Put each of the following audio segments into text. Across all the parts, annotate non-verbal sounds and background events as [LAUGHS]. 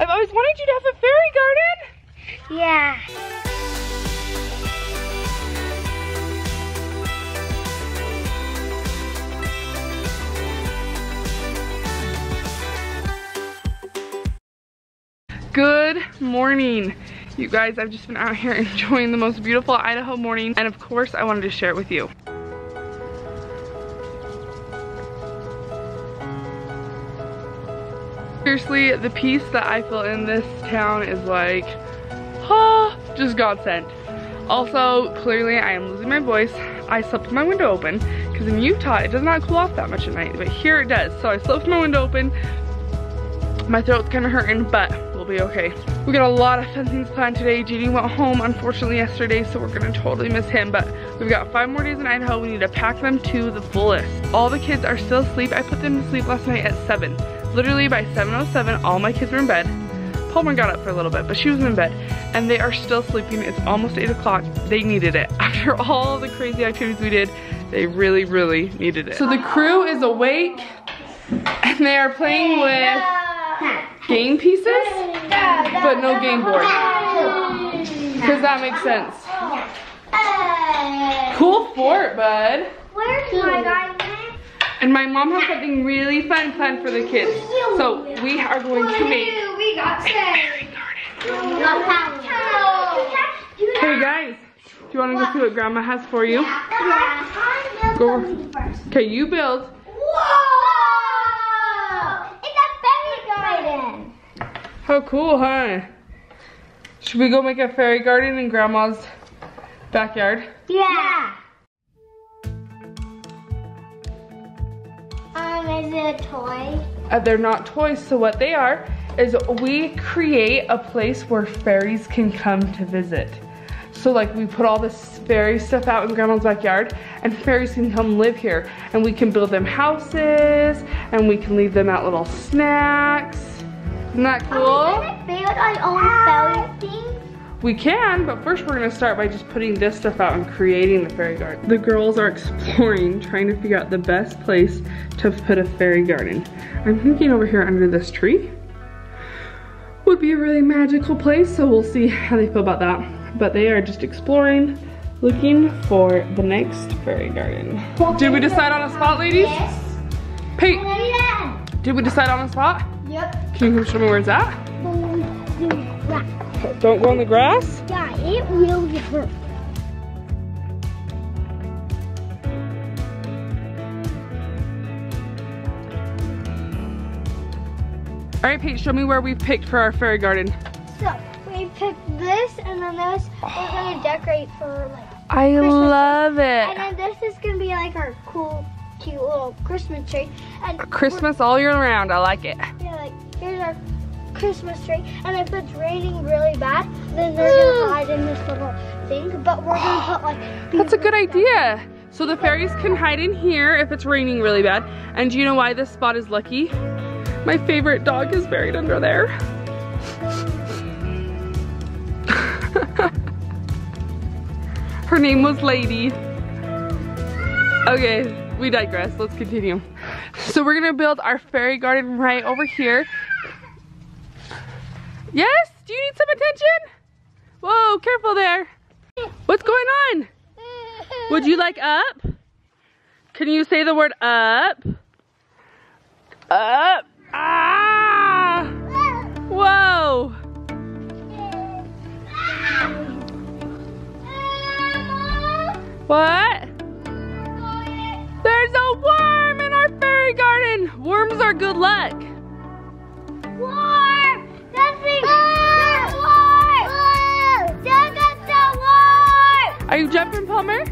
I've always wanted you to have a fairy garden. Yeah. Good morning. You guys, I've just been out here [LAUGHS] enjoying the most beautiful Idaho morning, and of course, I wanted to share it with you. Seriously, the peace that I feel in this town is like, ah, just God sent. Also, clearly I am losing my voice. I slept with my window open because in Utah it does not cool off that much at night, but here it does. So I slept with my window open. My throat's kind of hurting, but we'll be okay. We got a lot of fun things planned today. JD went home unfortunately yesterday, so we're gonna totally miss him, but we've got five more days in Idaho. We need to pack them to the fullest. All the kids are still asleep. I put them to sleep last night at seven. Literally by 7.07, all my kids were in bed. Palmer got up for a little bit, but she was in bed. And they are still sleeping. It's almost 8 o'clock. They needed it. [LAUGHS] After all the crazy activities we did, they really, really needed it. So the crew is awake, and they are playing with game pieces, but no game board. Because that makes sense. Cool fort, bud. Where's my guy? And my mom has something really fun planned for the kids. So we are going to make We got fairy garden. Hey guys, do you want to go see what grandma has for you? Go. Okay, you build. Whoa! It's a fairy garden. How cool, huh? Should we go make a fairy garden in grandma's backyard? Yeah. Um, is it a toy? Uh, they're not toys, so what they are is we create a place where fairies can come to visit. So like we put all this fairy stuff out in grandma's backyard and fairies can come live here and we can build them houses and we can leave them out little snacks. Isn't that cool? Are we gonna build our own fairy thing? We can, but first we're gonna start by just putting this stuff out and creating the fairy garden. The girls are exploring, trying to figure out the best place to put a fairy garden. I'm thinking over here under this tree would be a really magical place, so we'll see how they feel about that. But they are just exploring, looking for the next fairy garden. Did we decide on a spot, ladies? Yes. Pete, Yeah. did we decide on a spot? Yep. Can you come show me where it's at? Don't go in the grass? Yeah, it really hurt. All right, Pete, show me where we've picked for our fairy garden. So we picked this and then this. We're gonna oh. decorate for like, I Christmas love and it. And then this is gonna be like our cool, cute little Christmas tree. And Christmas all year round, I like it. Yeah, like here's our Christmas tree. And if it's raining really bad, then they're gonna [GASPS] hide in this little thing. But we're gonna [GASPS] put like. That's a good idea. So the fairies can hide in here if it's raining really bad. And do you know why this spot is lucky? My favorite dog is buried under there. [LAUGHS] Her name was Lady. Okay, we digress. Let's continue. So we're gonna build our fairy garden right over here. Yes? Do you need some attention? Whoa, careful there. What's going on? Would you like up? Can you say the word up? Up. Ah! Whoa. What? There's a worm in our fairy garden. Worms are good luck. You jumping, Palmer? [LAUGHS]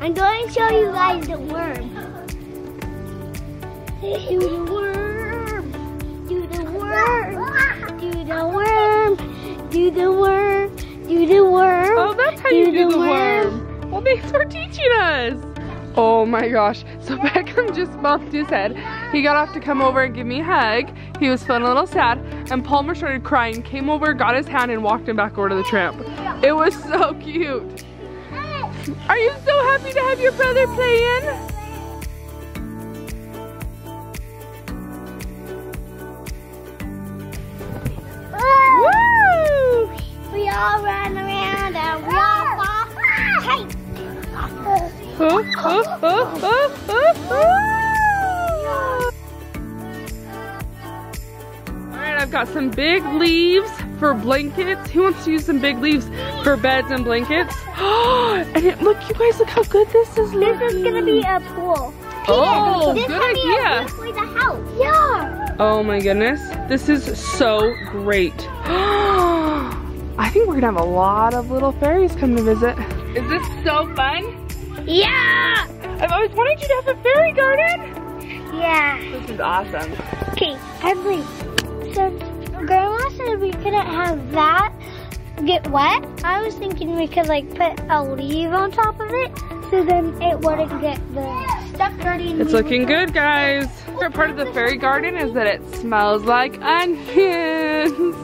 I'm going to show you guys the worm. Do the worm. Do the worm. Do the worm. Do the worm. Do the worm. Oh, that's how you do the worm. Well, thanks for teaching us. Oh my gosh. So [LAUGHS] Beckam just bumped his head He got off to come over and give me a hug. He was feeling a little sad. And Palmer started crying, came over, got his hand, and walked him back over to the tramp. It was so cute. Are you so happy to have your brother playing? Woo! Oh, oh, oh, oh, oh, All right, I've got some big leaves for blankets. Who wants to use some big leaves for beds and blankets? [GASPS] and it, look, you guys, look how good this is looking. This is gonna be a pool. Oh, this good can be a idea. for the house. Yeah. Oh my goodness, this is so great. [GASPS] I think we're gonna have a lot of little fairies come to visit. Is this so fun? Yeah. I've always wanted you to have a fairy garden. Yeah. This is awesome. Okay, Emily, since Grandma said we couldn't have that get wet, I was thinking we could like put a leaf on top of it so then it wouldn't get the stuff dirty. It's looking good, guys. Favorite part of the fairy garden is that it smells like onions.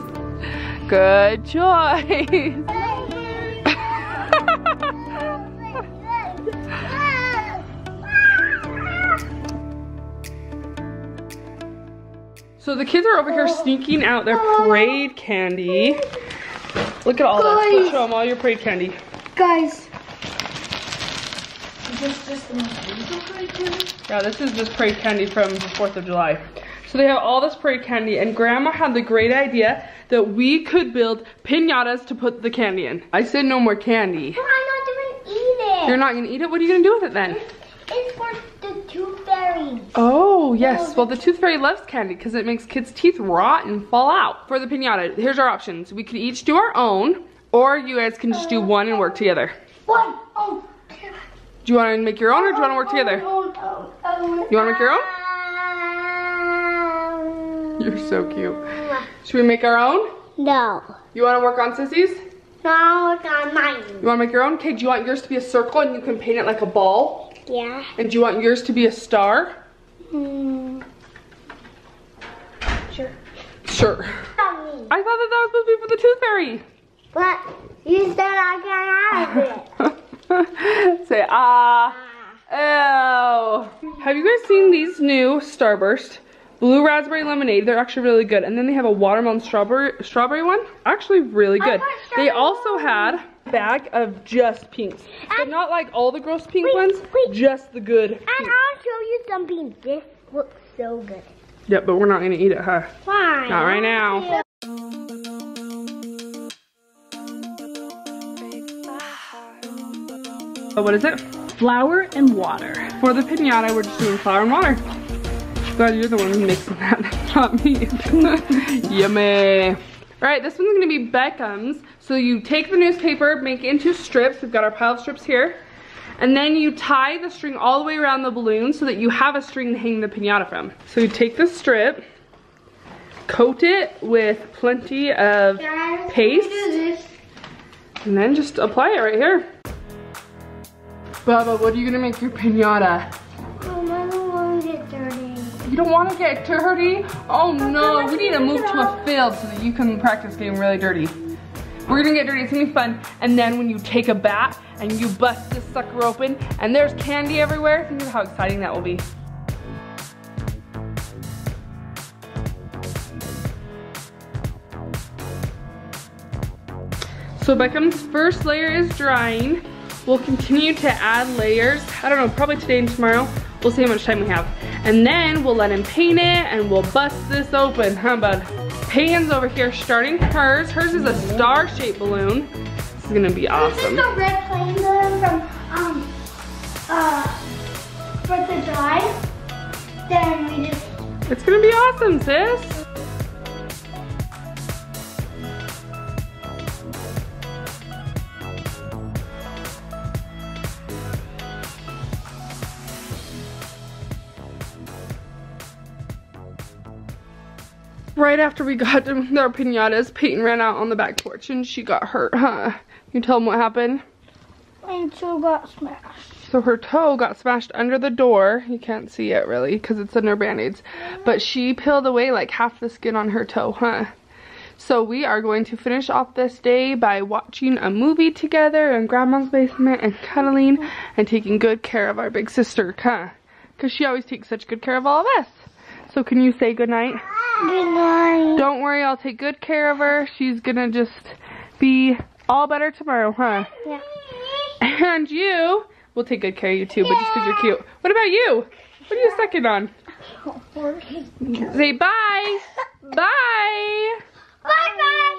[LAUGHS] Good choice. So the kids are over here oh. sneaking out their oh. parade candy. Look at all this. Go Guys. show them all your parade candy. Guys, Is this just the most beautiful parade candy? Yeah, this is just parade candy from the 4th of July. So they have all this parade candy and grandma had the great idea that we could build pinatas to put the candy in. I said no more candy. I'm not gonna eat it. You're not gonna eat it? What are you gonna do with it then? It's for the tooth fairies. Oh, yes. Well, the tooth fairy loves candy because it makes kids' teeth rot and fall out. For the pinata, here's our options. We could each do our own or you guys can just do one and work together. One. Oh. Do you wanna make your own or do you wanna work together? Oh, oh, oh. You wanna make your own? Um, You're so cute. Should we make our own? No. You wanna work on Sissy's? No, it's not mine. You wanna make your own? Okay, do you want yours to be a circle and you can paint it like a ball? Yeah. And do you want yours to be a star? Hmm. Sure. Sure. I thought that that was supposed to be for the tooth fairy. But you said I can't have it. [LAUGHS] Say ah. Ew. Have you guys seen these new Starburst? Blue raspberry lemonade. They're actually really good. And then they have a watermelon strawberry strawberry one. Actually really good. They also had bag of just pinks. But not like all the gross pink Wait, ones. wait. Just the good And pink. I'll show you something. This looks so good. Yep, but we're not gonna eat it, huh? Why? Not right now. Oh, what is it? flour and water. For the pinata, we're just doing flour and water. Glad you're the one who's mixing that, [LAUGHS] not me. [LAUGHS] Yummy. All right, this one's gonna be Beckam's. So you take the newspaper, make it into strips. We've got our pile of strips here. And then you tie the string all the way around the balloon so that you have a string to hang the pinata from. So you take the strip, coat it with plenty of paste, and then just apply it right here. Bubba, what are you gonna make your pinata? Oh, I don't want to get dirty. You don't want to get dirty? Oh no, we need to move to a field so that you can practice getting really dirty. We're gonna get dirty, it's gonna be fun. And then when you take a bat and you bust this sucker open and there's candy everywhere, think of how exciting that will be. So Beckam's first layer is drying. We'll continue to add layers. I don't know, probably today and tomorrow. We'll see how much time we have. And then we'll let him paint it and we'll bust this open, huh bud? Peyton's over here starting hers. Hers is a star-shaped balloon. This is gonna be This is awesome. the red plane balloon from um uh Fourth of July. Then we just It's gonna be awesome, sis. Right after we got done our pinatas, Peyton ran out on the back porch and she got hurt, huh? You tell them what happened? and toe got smashed. So her toe got smashed under the door. You can't see it really because it's under band-aids. But she peeled away like half the skin on her toe, huh? So we are going to finish off this day by watching a movie together in grandma's basement and cuddling and taking good care of our big sister, huh? Because she always takes such good care of all of us. So can you say good night? Good night. Don't worry, I'll take good care of her. She's gonna just be all better tomorrow, huh? Yeah. And you, we'll take good care of you too, but just because you're cute. What about you? What are you second on? Say bye. bye. bye. Bye.